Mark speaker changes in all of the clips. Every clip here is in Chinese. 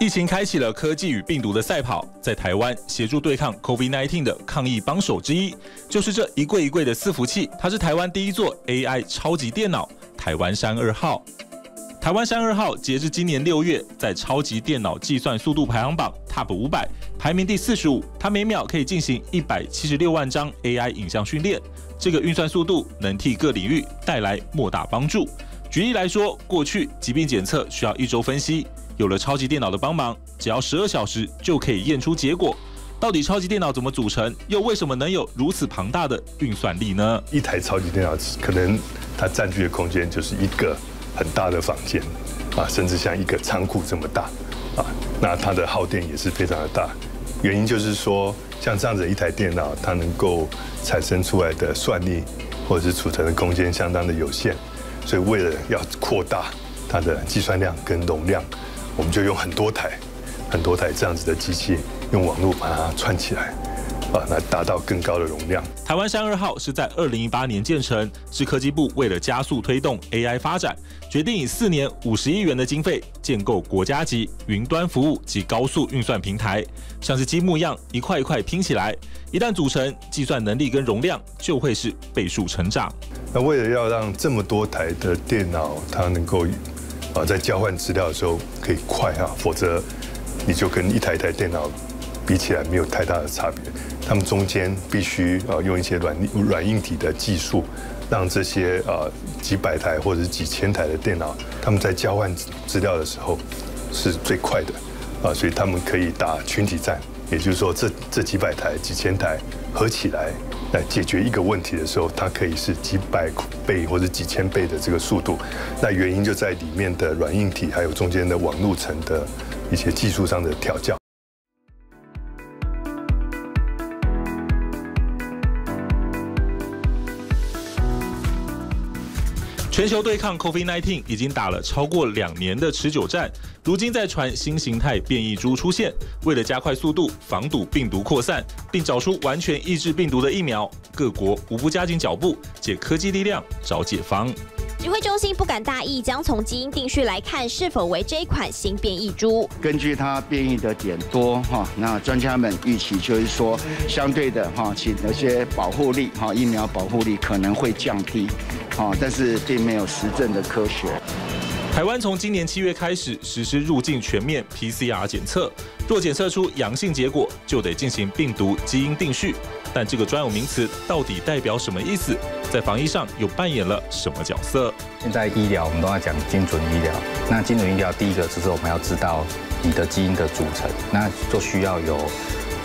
Speaker 1: 疫情开启了科技与病毒的赛跑，在台湾协助对抗 COVID-19 的抗疫帮手之一，就是这一柜一柜的伺服器。它是台湾第一座 AI 超级电脑——台湾山二号。台湾山二号截至今年六月，在超级电脑计算速度排行榜 TOP 五百排名第四十五。它每秒可以进行一百七十六万张 AI 影像训练，这个运算速度能替各领域带来莫大帮助。举例来说，过去疾病检测需要一周分析。有了超级电脑的帮忙，只要十二小时就可以验出结果。到底超级电脑怎么组成？又为什么能有如此庞大的运算力呢？
Speaker 2: 一台超级电脑可能它占据的空间就是一个很大的房间啊，甚至像一个仓库这么大啊。那它的耗电也是非常的大。原因就是说，像这样子一台电脑，它能够产生出来的算力或者是储存的空间相当的有限，所以为了要扩大它的计算量跟容量。我们就用很多台、很多台这样子的机器，用网络把它串起来，啊，来达到更高的容量。
Speaker 1: 台湾山二号是在二零一八年建成，是科技部为了加速推动 AI 发展，决定以四年五十亿元的经费建构国家级云端服务及高速运算平台，像是积木一样一块一块拼起来，一旦组成，计算能力跟容量就会是倍数成长。
Speaker 2: 那为了要让这么多台的电脑它能够。啊，在交换资料的时候可以快啊，否则你就跟一台一台电脑比起来没有太大的差别。他们中间必须啊用一些软软硬体的技术，让这些啊几百台或者几千台的电脑，他们在交换资料的时候是最快的啊，所以他们可以打群体战。也就是说，这这几百台、几千台合起来来解决一个问题的时候，它可以是几百倍或者几千倍的这个速度。那原因就在里面的软硬体，还有中间的网路层的一些技术上的调教。
Speaker 1: 全球对抗 COVID-19 已经打了超过两年的持久战，如今在传新形态变异株出现，为了加快速度防堵病毒扩散，并找出完全抑制病毒的疫苗，各国无不加紧脚步，借科技力量找解方。
Speaker 3: 指挥中心不敢大意，将从基因定序来看是否为这一款新变异株。
Speaker 4: 根据它变异的点多哈，那专家们预期就是说，相对的哈，其那些保护力哈，疫苗保护力可能会降低，哈，但是并没有实证的科学。
Speaker 1: 台湾从今年七月开始实施入境全面 PCR 检测，若检测出阳性结果，就得进行病毒基因定序。但这个专有名词到底代表什么意思？在防疫上又扮演了什么角色？
Speaker 5: 现在医疗我们都在讲精准医疗，那精准医疗第一个就是我们要知道你的基因的组成，那就需要有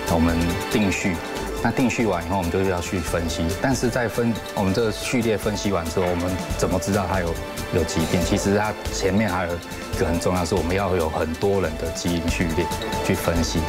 Speaker 5: 我们定序。那定序完以后，我们就要去分析。但是在分我们这个序列分析完之后，我们怎么知道它有有疾病？其实它前面还有一个很重要，是我们要有很多人的基因序列去分析。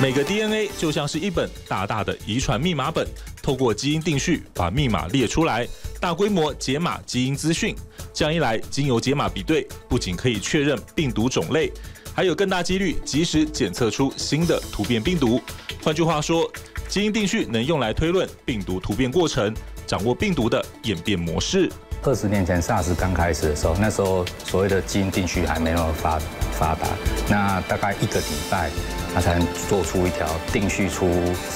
Speaker 1: 每个 DNA 就像是一本大大的遗传密码本，透过基因定序把密码列出来，大规模解码基因资讯。这样一来，经由解码比对，不仅可以确认病毒种类，还有更大几率及时检测出新的突变病毒。换句话说，基因定序能用来推论病毒突变过程，掌握病毒的演变模式。
Speaker 5: 二十年前 SARS 刚开始的时候，那时候所谓的基因定序还没那么发发达，那大概一个礼拜，它才能做出一条定序出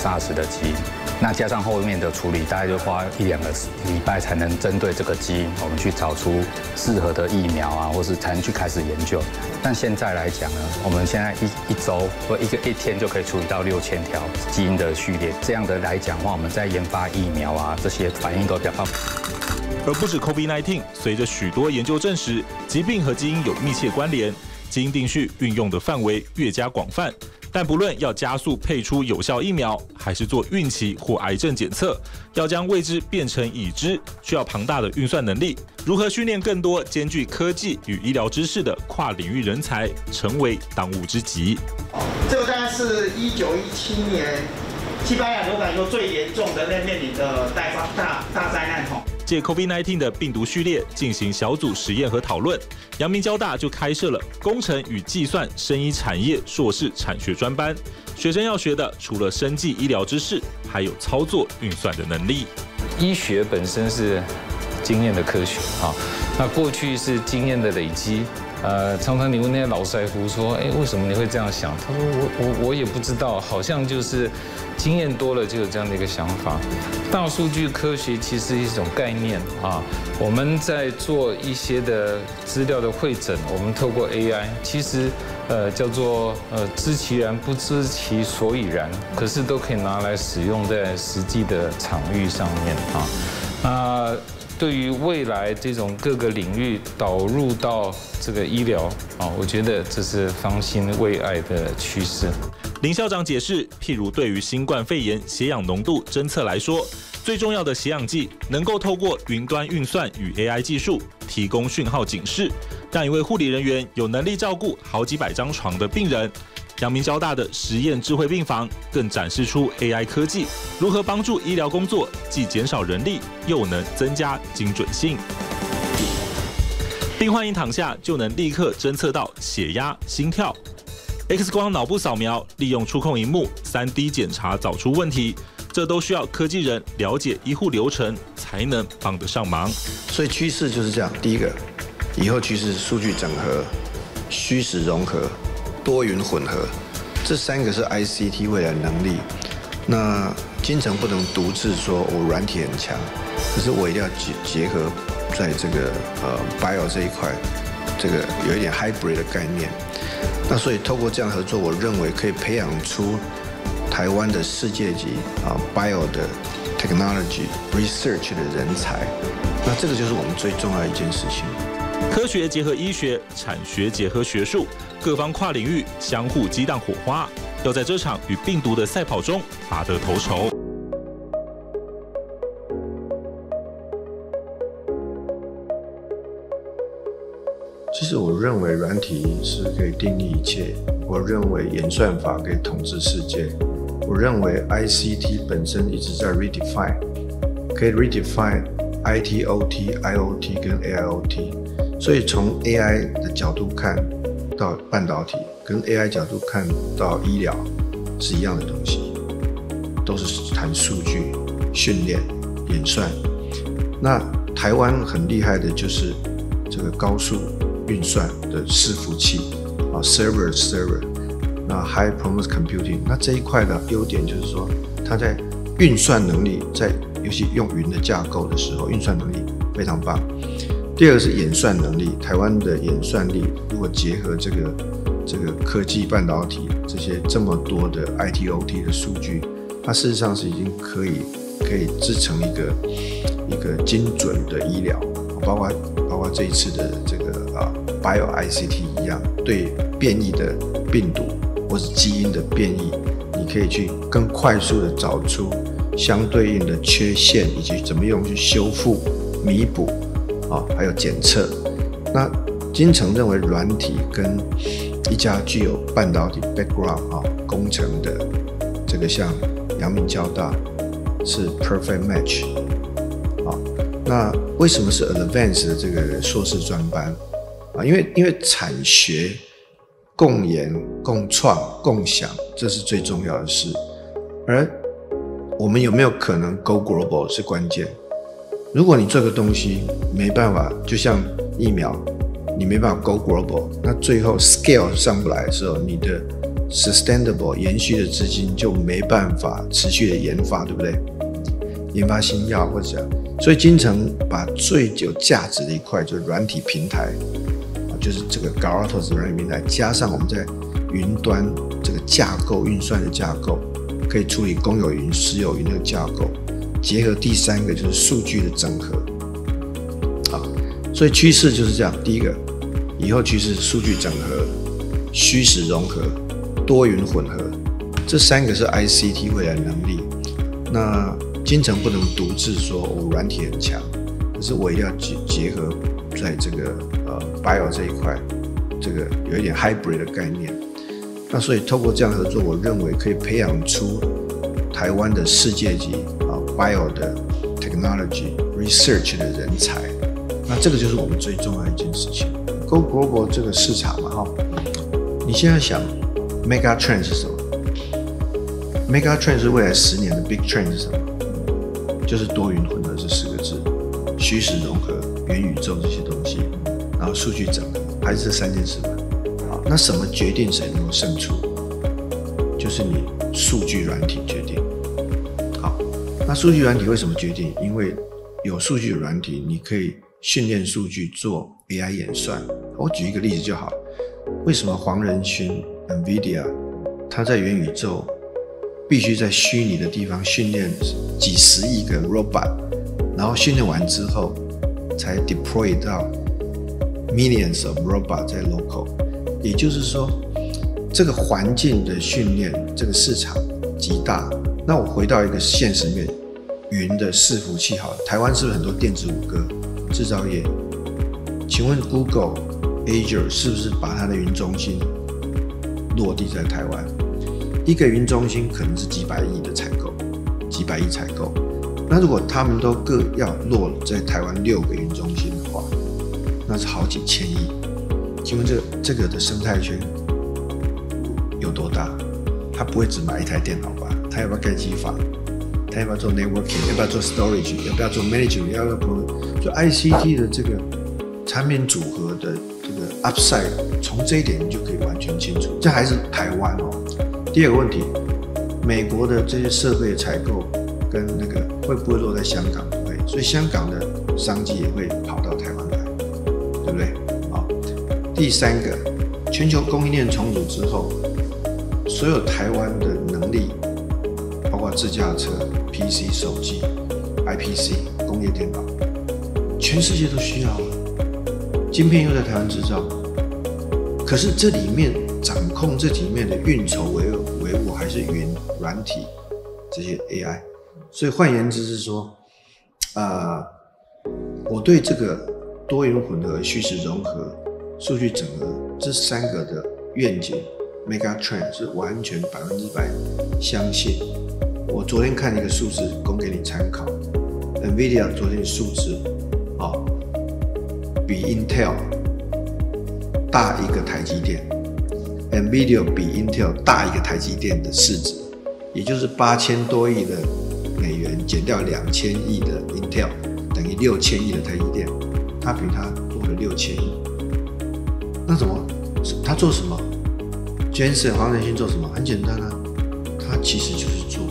Speaker 5: SARS 的基因。那加上后面的处理，大概就花一两个礼拜才能针对这个基因，我们去找出适合的疫苗啊，或是才能去开始研究。但现在来讲呢，我们现在一一周或一个一天就可以处理到六千条基因的序列。这样的来讲的话，我们在研发疫苗啊，这些反应都比较快。
Speaker 1: 而不止 COVID-19，随着许多研究证实，疾病和基因有密切关联，基因定序运用的范围越加广泛。但不论要加速配出有效疫苗，还是做孕期或癌症检测，要将未知变成已知，需要庞大的运算能力。如何训练更多兼具科技与医疗知识的跨领域人才，成为当务之急。
Speaker 6: 这个大概是一九一七年西班牙流感说最严重的那面临的大大大灾难吼。
Speaker 1: 借 COVID-19 的病毒序列进行小组实验和讨论，阳明交大就开设了工程与计算生医产业硕士产学专班。学生要学的除了生技医疗知识，还有操作运算的能力。
Speaker 7: 医学本身是经验的科学啊，那过去是经验的累积，
Speaker 5: 呃，常常你问那些老师傅说，哎，为什么你会这样想？他说我我我也不知道，好像就是经验多了就有这样的一个想法。大数据科学其实是一种概念啊，我们在做一些的资料的会诊，我们透过 AI，其实呃叫做呃知其然不知其所以然，可是都可以拿来使用在实际的场域上面啊。那对于未来这种各个领域导入到这个医疗啊，我觉得这是方兴未艾的趋势。
Speaker 1: 林校长解释，譬如对于新冠肺炎血氧浓度侦测来说，最重要的血氧计能够透过云端运算与 AI 技术提供讯号警示，让一位护理人员有能力照顾好几百张床的病人。阳明交大的实验智慧病房更展示出 AI 科技如何帮助医疗工作，既减少人力，又能增加精准性。病患一躺下就能立刻侦测到血压、心跳，X 光、脑部扫描，利用触控荧幕、3D 检查找出问题，这都需要科技人了解医护流程才能帮得上忙。
Speaker 7: 所以趋势就是这样，第一个，以后趋势数据整合、虚实融合。多云混合，这三个是 ICT 未来能力。那金城不能独自说，我软体很强，可是我一定要结结合在这个呃 bio 这一块，这个有一点 hybrid 的概念。那所以透过这样合作，我认为可以培养出台湾的世界级啊 bio 的 technology research 的人才。那这个就是我们最重要的一件事情。
Speaker 1: 科学结合医学，产学结合学术，各方跨领域相互激荡火花，要在这场与病毒的赛跑中拔得头筹。
Speaker 7: 其实我认为软体是可以定义一切，我认为演算法可以统治世界，我认为 ICT 本身一直在 redefine，可以 redefine IT、OT、IOT 跟 AIOT。所以从 AI 的角度看到半导体，跟 AI 角度看到医疗是一样的东西，都是谈数据、训练、演算。那台湾很厉害的就是这个高速运算的伺服器啊，server server，那 high performance computing，那这一块的优点就是说，它在运算能力，在尤其用云的架构的时候，运算能力非常棒。第二个是演算能力，台湾的演算力如果结合这个这个科技半导体这些这么多的 IT OT 的数据，它事实上是已经可以可以制成一个一个精准的医疗，包括包括这一次的这个啊 Bio ICT 一样，对变异的病毒或是基因的变异，你可以去更快速的找出相对应的缺陷，以及怎么用去修复弥补。啊，还有检测。那金城认为软体跟一家具有半导体 background 啊工程的这个像阳明交大是 perfect match。啊，那为什么是 advanced 的这个硕士专班啊？因为因为产学共研、共创、共享，这是最重要的事。而我们有没有可能 go global 是关键。如果你这个东西没办法，就像疫苗，你没办法 go global，那最后 scale 上不来的时候，你的 sustainable 延续的资金就没办法持续的研发，对不对？研发新药或者，所以金城把最有价值的一块就是软体平台啊，就是这个 Garatos 软体平台，加上我们在云端这个架构运算的架构，可以处理公有云、私有云的架构。结合第三个就是数据的整合，好，所以趋势就是这样。第一个，以后趋势数据整合、虚实融合、多云混合，这三个是 ICT 未来能力。那金城不能独自说我软体很强，可是我一定要结结合在这个呃 bio 这一块，这个有一点 hybrid 的概念。那所以透过这样合作，我认为可以培养出台湾的世界级。Bio 的 technology research 的人才，那这个就是我们最重要一件事情。Go global 这个市场嘛，哈，你现在想 mega trend 是什么？mega trend 是未来十年的 big trend 是什么？就是多云混合这四个字，虚实融合、元宇宙这些东西，然后数据整合还是这三件事吧。好，那什么决定谁能够胜出？就是你数据软体决定。那数据软体为什么决定？因为有数据软体，你可以训练数据做 AI 演算。我举一个例子就好。为什么黄仁勋 NVIDIA 他在元宇宙必须在虚拟的地方训练几十亿个 robot，然后训练完之后才 deploy 到 millions of robot 在 local？也就是说，这个环境的训练，这个市场极大。那我回到一个现实面，云的伺服器好，台湾是不是很多电子五哥制造业？请问 Google、Azure 是不是把它的云中心落地在台湾？一个云中心可能是几百亿的采购，几百亿采购。那如果他们都各要落了在台湾六个云中心的话，那是好几千亿。请问这个这个的生态圈有多大？他不会只买一台电脑吧？他要不要盖机房？他要不要做 networking？要不要做 storage？要不要做 management？要不要做 ICT 的这个产品组合的这个 upside？从这一点你就可以完全清楚。这还是台湾哦。第二个问题，美国的这些设备采购跟那个会不会落在香港？不会，所以香港的商机也会跑到台湾来，对不对？好，第三个，全球供应链重组之后，所有台湾的能力，自驾车、PC、手机、IPC、工业电脑，全世界都需要啊。晶片又在台湾制造，可是这里面掌控这里面的运筹帷帷幄还是云软体这些 AI，所以换言之是说，啊，我对这个多元混合、虚实融合、数据整合这三个的愿景 mega trend 是完全百分之百相信。我昨天看一个数字供给你参考，NVIDIA 昨天的数字，哦，比 Intel 大一个台积电，NVIDIA 比 Intel 大一个台积电的市值，也就是八千多亿的美元减掉两千亿的 Intel，等于六千亿的台积电，它比它多了六千亿。那怎么？他做什么？Jensen 黄仁勋做什么？很简单啊，他其实就是做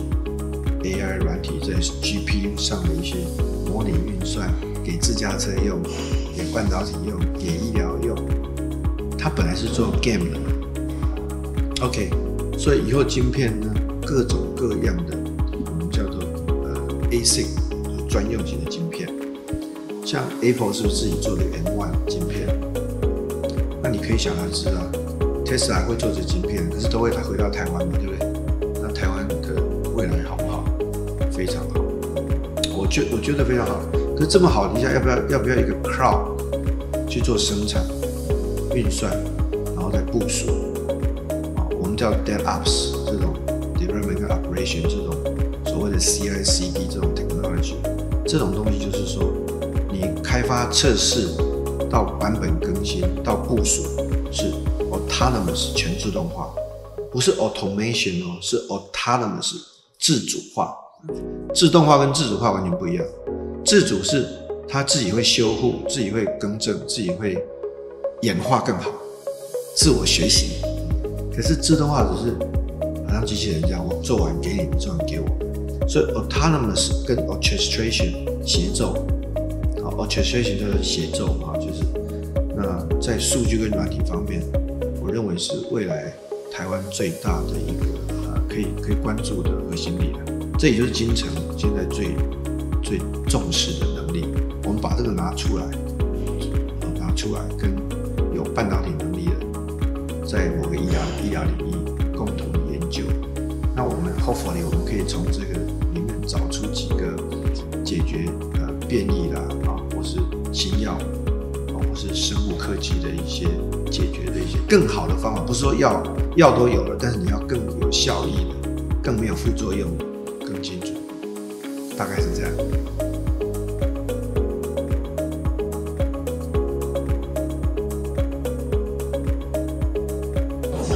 Speaker 7: AI 软体在 GPU 上的一些模拟运算，给自驾车用，给半导体用，给医疗用。它本来是做 game 的，OK，所以以后晶片呢，各种各样的我们叫做呃 ASIC 专用型的晶片，像 Apple 是不是自己做的 M1 晶片？那你可以想而知啊，Tesla 会做这晶片，可是都会回到台湾嘛，对不对？觉我觉得非常好。可是这么好的一下，要不要要不要一个 cloud 去做生产、运算，然后再部署？啊，我们叫 DevOps 这种 development operation 这种所谓的 CI/CD 这种 technology，这种东西就是说，你开发测试到版本更新到部署是 autonomous 全自动化，不是 automation 哦，是 autonomous 自主化。自动化跟自主化完全不一样，自主是它自己会修复、自己会更正、自己会演化更好，自我学习。可是自动化只是好像机器人这样，我做完给你，你做完给我。所以 autonomous 跟 orchestration 协奏，好 orchestration 就是协奏啊，就是那在数据跟软体方面，我认为是未来台湾最大的一个啊可以可以关注的核心力量。这也就是金城现在最最重视的能力。我们把这个拿出来，拿出来跟有半导体能力的，在某个医疗医疗领域共同研究。那我们 hopefully 我们可以从这个里面找出几个解决呃变异啦啊，或是新药啊，或是生物科技的一些解决的一些更好的方法。不是说药药都有了，但是你要更有效益的，更没有副作用。大概是这样。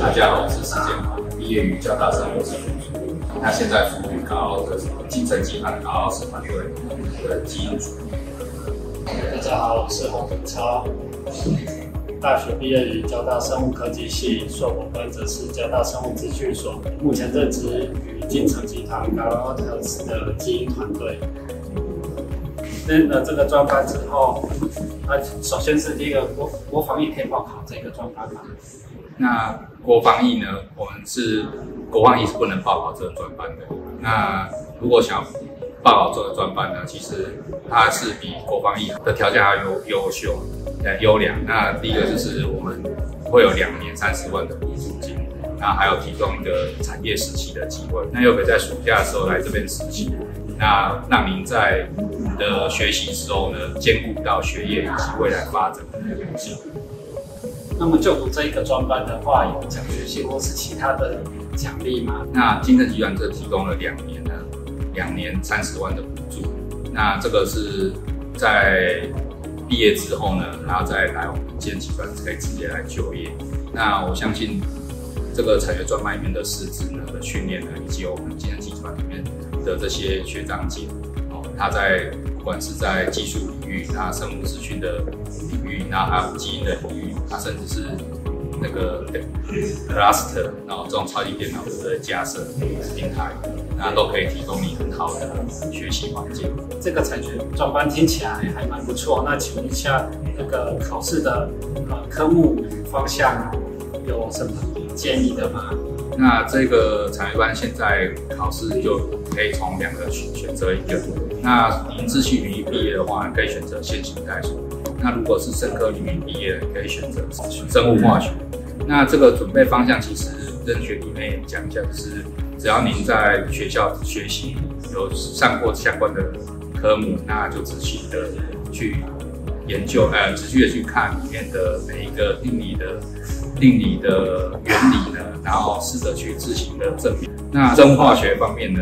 Speaker 8: 大家好，我是石建华，毕业于交大生物技术组，那现在服务于高奥的金城集团高奥斯团队的基因组。
Speaker 9: 大家好，我是洪德超，大学毕业于交大生物科技系，硕博班则是交大生物资讯所。目前任职于金城集团 g a l a t e s 的基因团队。认了这个专班之后，啊，首先是第一个国国防役可以报考这个专班吗？
Speaker 8: 那国防役呢？我们是国防役是不能报考这个专班的。那如果想报考这个专班呢，其实它是比国防役的条件还要优优秀、呃优良。那第一个就是我们会有两年三十万的补助金，那还有提供一个产业实习的机会，那又可以在暑假的时候来这边实习，那让您在你的学习时候呢，兼顾到学业以及未来发展的东西。
Speaker 9: 那么就读这一个专班的话，有奖学金或是其他的奖励吗？
Speaker 8: 那金盛集团这提供了两年的，两年三十万的补助。那这个是在毕业之后呢，然后再来我们金盛集团可以直接来就业。那我相信这个产业专班里面的师资呢的训练呢，以及我们金盛集团里面的这些学长姐哦，他在不管是在技术领域，那生物资讯的领域，那还有基因的领域。他甚至是那个 cluster，然后这种超级电脑的架设平台，那都可以提供你很好的学习环境。
Speaker 9: 这个产学专班听起来还蛮不错。那请问一下，那个考试的科目方向有什么建议的吗？
Speaker 8: 那这个产业班现在考试就可以从两个选选择一个。那您自序领域毕业的话，可以选择线性代数。那如果是生科领域毕业，可以选择生物化学。那这个准备方向其实任学里面也讲一下，就是只要您在学校学习有上过相关的科目，那就仔细的去研究，呃，仔细的去看里面的每一个定理的定理的原理呢，然后试着去自行的证明。那生物化学方面呢，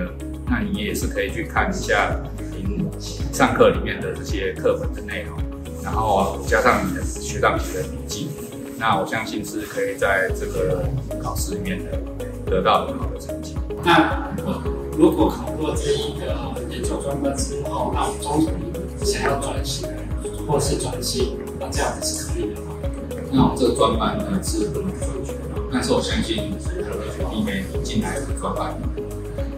Speaker 8: 那你也是可以去看一下您上课里面的这些课本的内容。然后加上你的学长姐的笔记，那我相信是可以在这个考试里面呢得到很好的成绩。
Speaker 9: 那如果考过这一个研究专班之后，那我中途想要转型或是转系，那这样子是可以的？
Speaker 8: 那我这个专班呢是不能转学的，但是我相信很多学弟妹进来的专班，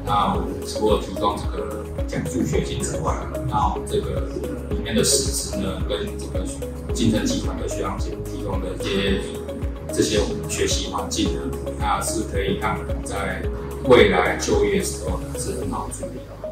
Speaker 8: 那除了提供这个奖助学金之外，那这个。里面的师资呢，跟这个竞争集团的学长姐提供的这些这些我们学习环境呢，那是可以让在未来就业时候呢是很好处理的。